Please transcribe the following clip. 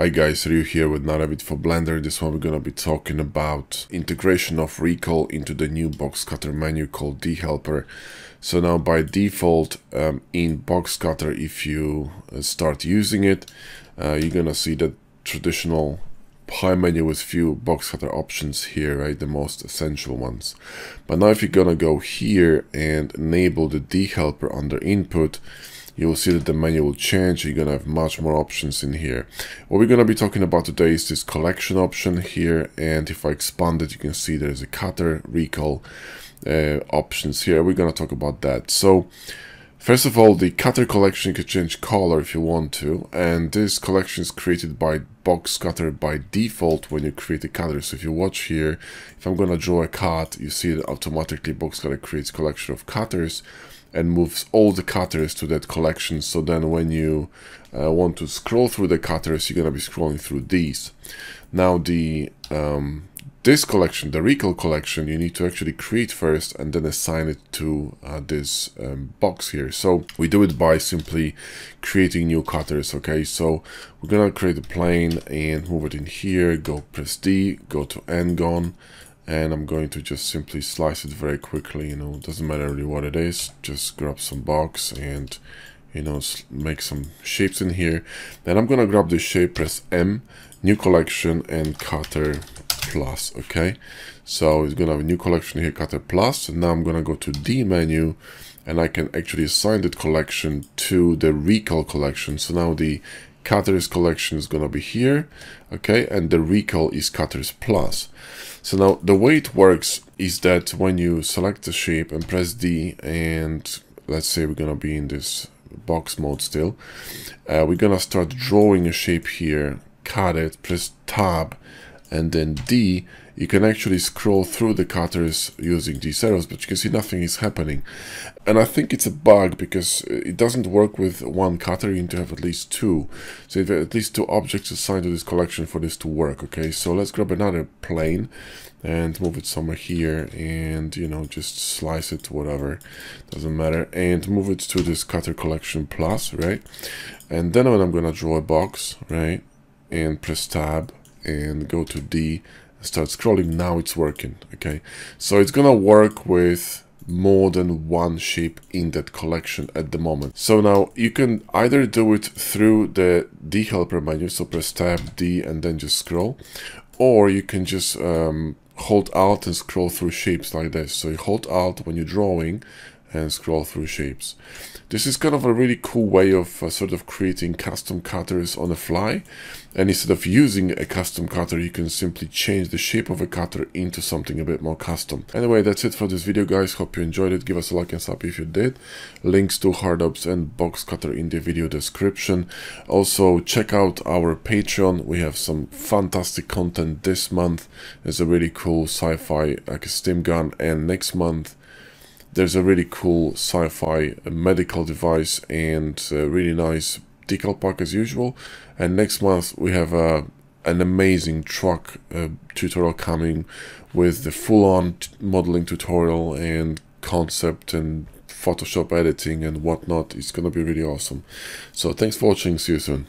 Hi guys, Ryu here with Naravit for Blender. This one we're gonna be talking about integration of Recall into the new box cutter menu called dhelper. So now by default um, in box cutter, if you uh, start using it, uh, you're gonna see the traditional pie menu with few box cutter options here, right? The most essential ones. But now if you're gonna go here and enable the dhelper under input, you will see that the menu will change. You're going to have much more options in here. What we're going to be talking about today is this collection option here. And if I expand it, you can see there's a cutter recall uh, options here. We're going to talk about that. So First of all, the cutter collection can change color if you want to, and this collection is created by box cutter by default when you create a cutter. So if you watch here, if I'm gonna draw a cut, you see that automatically box cutter creates collection of cutters and moves all the cutters to that collection. So then when you uh, want to scroll through the cutters, you're going to be scrolling through these. Now the um, this collection, the Recall collection, you need to actually create first and then assign it to uh, this um, box here. So we do it by simply creating new cutters, okay? So we're gonna create a plane and move it in here, go press D, go to N-gon, and I'm going to just simply slice it very quickly you know. Doesn't matter really what it is just grab some box and you know make some shapes in here. Then I'm gonna grab this shape press M new collection and cutter plus okay? So it's gonna have a new collection here cutter plus and now I'm gonna go to D menu and I can actually assign that collection to the recall collection. So now the cutters collection is gonna be here okay? And the recall is cutters plus. So now the way it works is that when you select the shape and press D and let's say we're gonna be in this box mode still, uh, we're gonna start drawing a shape here, cut it, press tab and then D you can actually scroll through the cutters using these arrows, but you can see nothing is happening. And I think it's a bug because uh, it doesn't work with one cutter, you need to have at least two. So you at least two objects assigned to this collection for this to work, okay? So let's grab another plane and move it somewhere here and, you know, just slice it, whatever, doesn't matter. And move it to this cutter collection plus, right? And then when I'm gonna draw a box, right? And press tab and go to D start scrolling. Now it's working okay? So it's gonna work with more than one shape in that collection at the moment. So now you can either do it through the d helper menu so press tab d and then just scroll or you can just um, hold alt and scroll through shapes like this. So you hold alt when you're drawing and scroll through shapes. This is kind of a really cool way of uh, sort of creating custom cutters on the fly. And instead of using a custom cutter, you can simply change the shape of a cutter into something a bit more custom. Anyway, that's it for this video, guys. Hope you enjoyed it. Give us a like and sub if you did. Links to HardOps and Box Cutter in the video description. Also, check out our Patreon. We have some fantastic content this month. There's a really cool sci-fi like a steam gun. And next month, there's a really cool sci-fi uh, medical device and uh, really nice decal pack as usual. And next month we have a an amazing truck uh, tutorial coming with the full-on modeling tutorial and concept and Photoshop editing and whatnot. It's gonna be really awesome. So thanks for watching. See you soon.